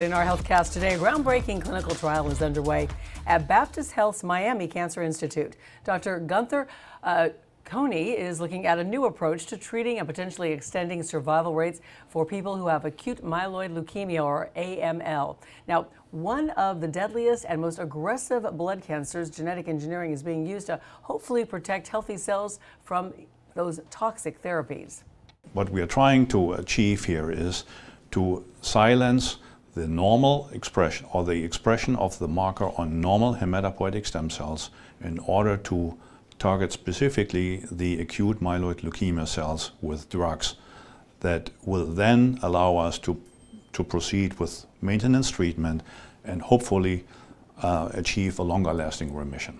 In our HealthCast today, a groundbreaking clinical trial is underway at Baptist Health's Miami Cancer Institute. Dr. Guenther uh, Koehne is looking at a new approach to treating and potentially extending survival rates for people who have acute myeloid leukemia or AML. Now, one of the deadliest and most aggressive blood cancers, genetic engineering is being used to hopefully protect healthy cells from those toxic therapies. What we are trying to achieve here is to silence the normal expression or the expression of the marker on normal hematopoietic stem cells in order to target specifically the acute myeloid leukemia cells with drugs that will then allow us to, to proceed with maintenance treatment and hopefully uh, achieve a longer lasting remission.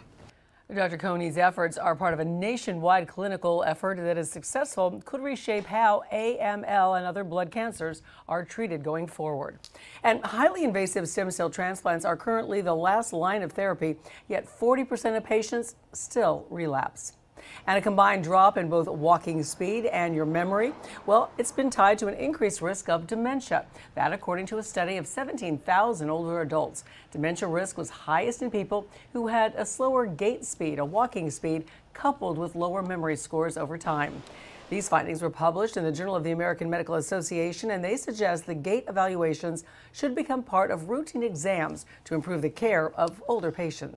Dr. Koehne's efforts are part of a nationwide clinical effort that is successful could reshape how AML and other blood cancers are treated going forward. And highly invasive stem cell transplants are currently the last line of therapy, yet 40% of patients still relapse. And a combined drop in both walking speed and your memory, well, it's been tied to an increased risk of dementia. That, according to a study of 17,000 older adults. Dementia risk was highest in people who had a slower gait speed, a walking speed, coupled with lower memory scores over time. These findings were published in the Journal of the American Medical Association, and they suggest the gait evaluations should become part of routine exams to improve the care of older patients.